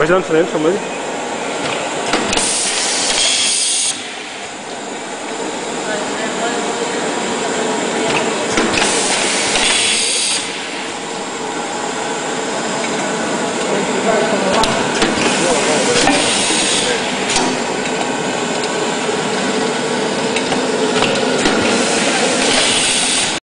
Mas não se lembra, mas... Thank